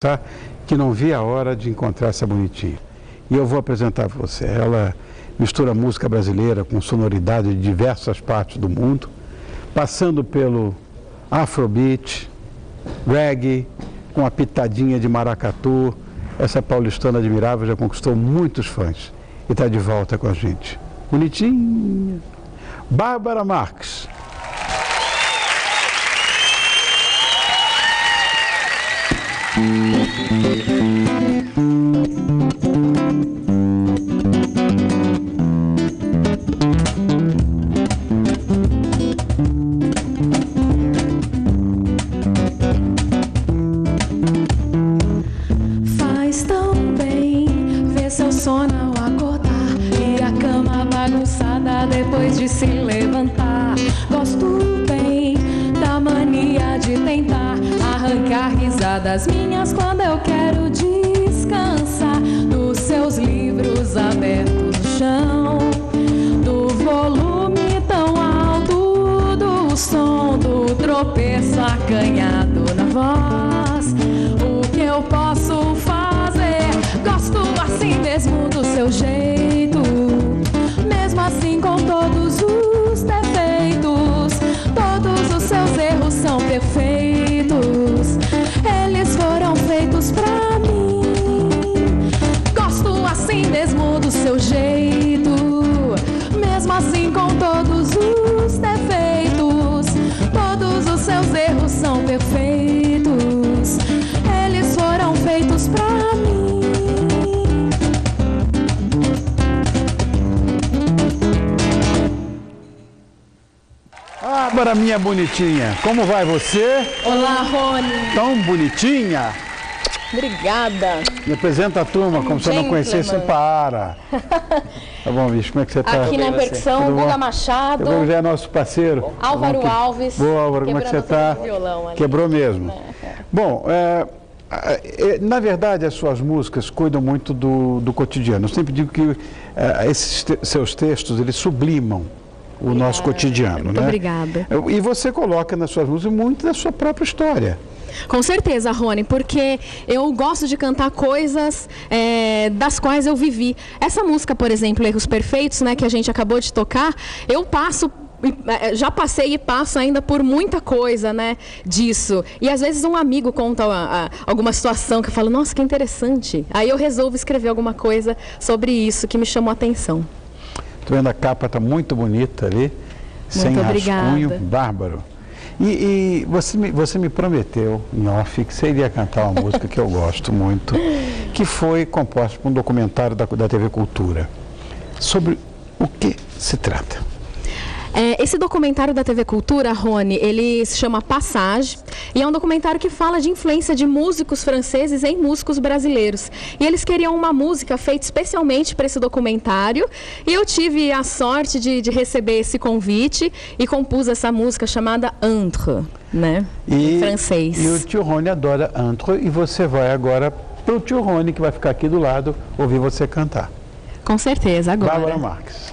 Tá? que não vi a hora de encontrar essa bonitinha. E eu vou apresentar para você. Ela mistura música brasileira com sonoridade de diversas partes do mundo, passando pelo afrobeat, reggae, com a pitadinha de maracatu. Essa paulistana admirável já conquistou muitos fãs e está de volta com a gente. Bonitinha. Bárbara Marques. Faz risadas minhas quando eu quero descansar dos seus livros abertos no chão, do volume tão alto do som do tropeço acanhado na voz. O que eu posso fazer? Gosto assim mesmo do seu jeito, mesmo assim com todos Bárbara, minha bonitinha, como vai você? Olá, Rony. Tão bonitinha. Obrigada. Me apresenta a turma, como se eu não conhecesse, Gentleman. para. Tá bom, bicho, como é que você está? Aqui na percussão? Guga Machado, Eu já é nosso parceiro. Álvaro Alves. Boa, Álvaro, como é que você está? todo o violão ali. Quebrou mesmo. Bom, é, é, na verdade, as suas músicas cuidam muito do, do cotidiano. Eu sempre digo que é, esses te- seus textos, eles sublimam o nosso cotidiano. Muito né? obrigada. E você coloca nas suas músicas muito da sua própria história. Com certeza, Rony, porque eu gosto de cantar coisas é, das quais eu vivi. Essa música, por exemplo, Erros Perfeitos, né, que a gente acabou de tocar, eu passo eh, já passei e passo ainda por muita coisa, né, disso. E às vezes um amigo conta a- a- alguma situação que eu falo, nossa, que interessante. Aí eu resolvo escrever alguma coisa sobre isso que me chamou a atenção. Estou vendo a capa, está muito bonita ali. sem obrigada. rascunho, bárbaro. E, e você, me, você me prometeu, em off, que você iria cantar uma música que eu gosto muito, que foi composta por um documentário da, da TV Cultura. Sobre o que se trata? É, esse documentário da TV Cultura, Rony, ele se chama Passage e é um documentário que fala de influência de músicos franceses em músicos brasileiros. E eles queriam uma música feita especialmente para esse documentário e eu tive a sorte de, de receber esse convite e compus essa música chamada Entre, né? em francês. E o tio Rony adora antro e você vai agora para o tio Rony, que vai ficar aqui do lado, ouvir você cantar. Com certeza, agora. Bárbara Marques.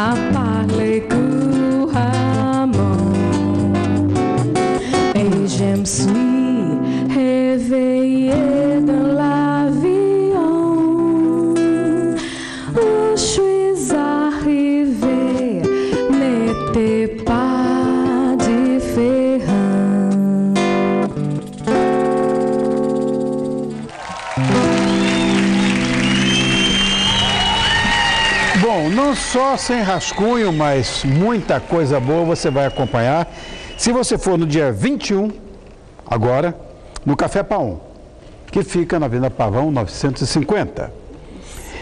à parler couramment. Et je me suis réveillée dans l'avion. Où je suis arrivée n'était pas. Só sem rascunho, mas muita coisa boa você vai acompanhar. Se você for no dia 21, agora, no Café Paon, que fica na Avenida Pavão 950.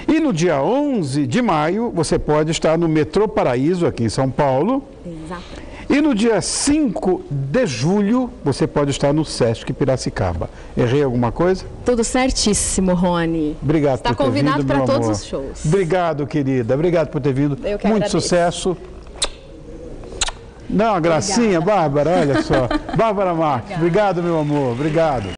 E no dia 11 de maio, você pode estar no Metrô Paraíso, aqui em São Paulo. Exatamente. E no dia 5 de julho, você pode estar no Sesc Piracicaba. Errei alguma coisa? Tudo certíssimo, Rony. Obrigado Está por ter vindo, convidado para todos os shows. Obrigado, querida. Obrigado por ter vindo. Eu que Muito agradeço. sucesso. Não, gracinha, Bárbara, olha só. Bárbara Marques, obrigado, meu amor. Obrigado.